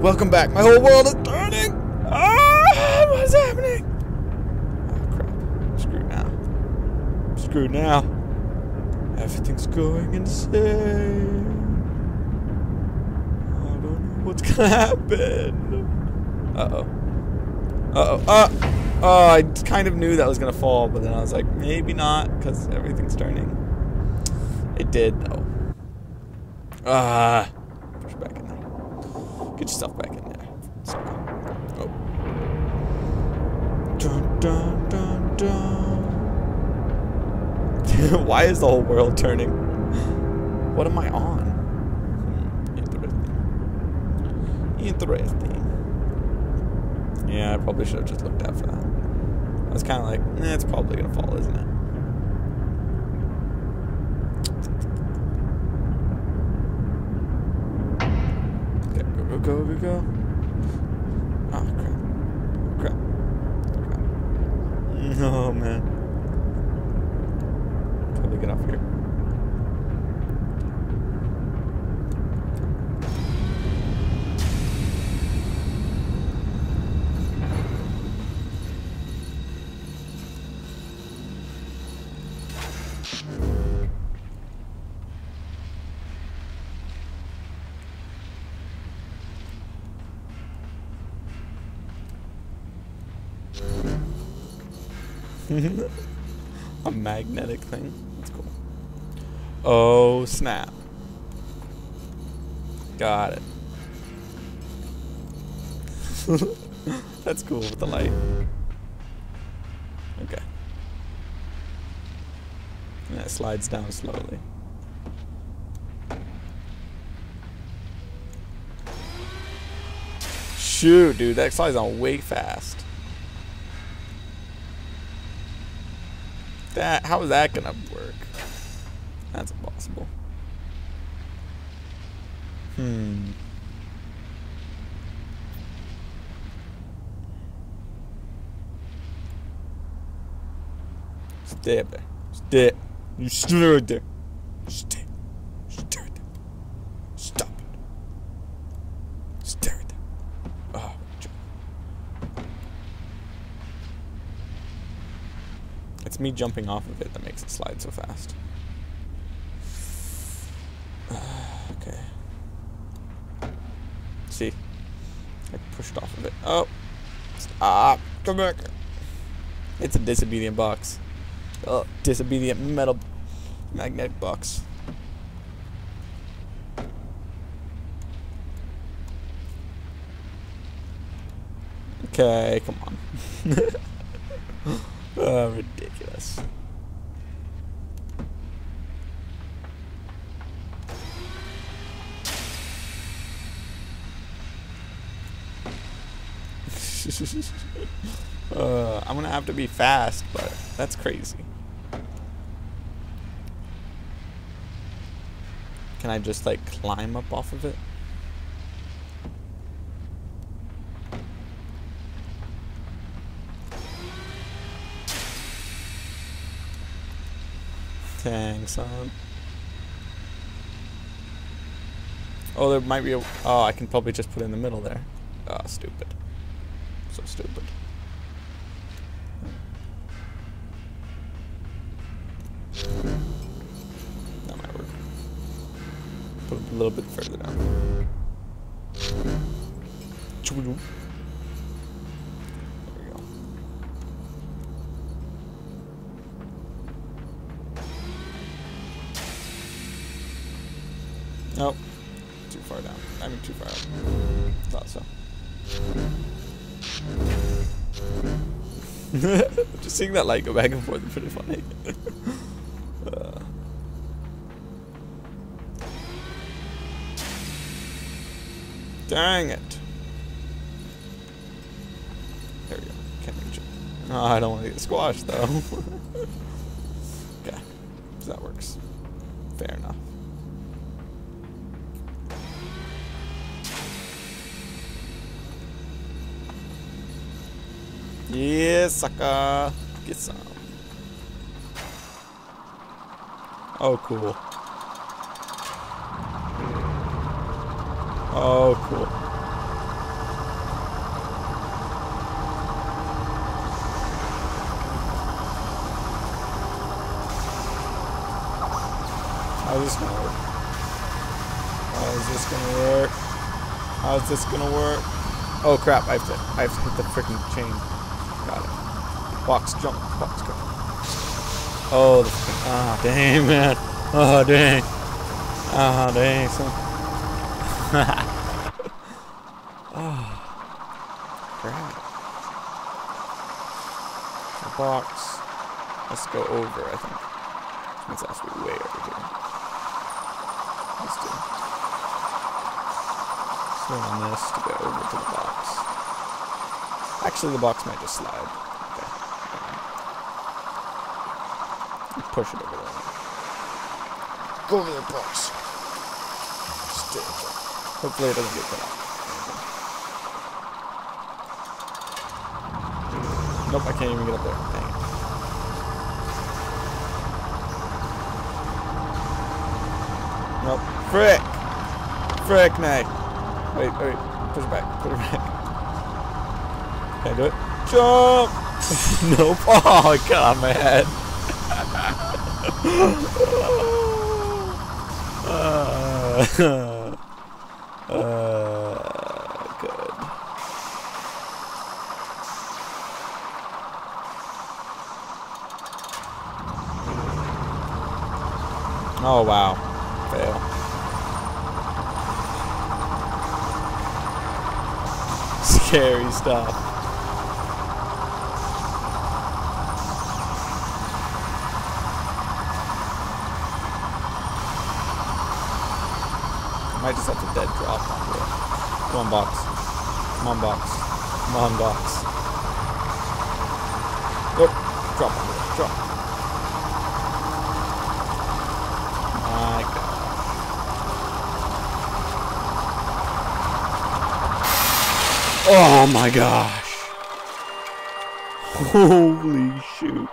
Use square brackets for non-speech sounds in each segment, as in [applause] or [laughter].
Welcome back. My whole world is turning. Ah, what's happening? Oh crap! I'm screwed now. I'm screwed now. Everything's going insane. I don't know what's gonna happen. Uh oh. Uh oh. Uh. I kind of knew that was gonna fall, but then I was like, maybe not, because everything's turning. It did though. Ah. There. Get yourself back in there. Oh. Dun dun dun dun. [laughs] Why is the whole world turning? What am I on? Hmm, interesting. Interesting. Yeah, I probably should have just looked out for that. I was kind of like, eh, it's probably gonna fall, isn't it? Okay, go, go, go, go. Oh, crap. Crap. Crap. [laughs] Oh, man. Probably get off here. Mm-hmm. A magnetic thing. That's cool. Oh, snap. Got it. [laughs] That's cool with the light. Okay. Yeah, it slides down slowly. Shoot, dude, that slides on way fast. That how is that gonna work? That's impossible. Hmm. Stay up there. Stay. You right there. Stay right there. Stop it. Stay right there. Oh, joke. It's me jumping off of it that makes it slide so fast. [sighs] okay. See? I pushed off of it. Oh. Stop. Come back. It's a disobedient box. Oh, disobedient metal magnetic box. Okay, come on. [laughs] oh, ridiculous. [laughs] uh, I'm gonna have to be fast, but that's crazy. Can I just like climb up off of it? Oh, there might be a... Oh, I can probably just put in the middle there. Oh, stupid. So stupid. That might work. Put it a little bit further down. Nope. Too far down. I mean, too far up. Thought so. [laughs] Just seeing that light go back and forth is pretty funny. uh. [laughs] Dang it. There we go. Can't reach it. Oh, I don't want to get squashed though. [laughs] okay. So that works. Fair enough. Sucker. Get some. Oh, cool. Oh, cool. How's this gonna work? How's this gonna work? How's this gonna work? Oh crap, I have to I have to hit the freaking chain. Got it. Box jump, box jump. Oh the ah dang man. Oh dang. Ah dang son. oh [laughs] crap. The box. Let's go over, I think. It's actually way over here. Let's do. Swing on this to go over to the box. Actually, the box might just slide. Okay. Push it over there. Go over the box. Stay there. Hopefully it doesn't get cut off. Nope, I can't even get up there. Dang. Nope. Frick! Frick, nay. Wait, wait. Push it back. Put it back. Can I do it? Jump! [laughs] nope. Oh, it got on my head. uh, uh, good. Oh, wow. Fail. Scary stuff. Might just have to dead drop. Come on, box. Come on, box. Come on, box. Nope. Drop. Drop. My god. Oh my gosh. Holy shoot.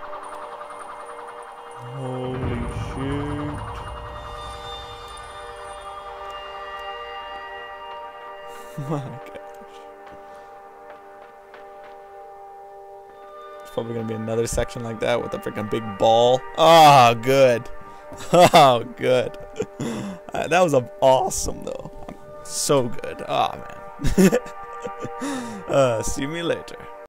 Probably gonna be another section like that with a freaking big ball. [laughs] Oh, good. Oh, [laughs] good. Uh, that was awesome though. So good. Oh man. [laughs] uh, see me later.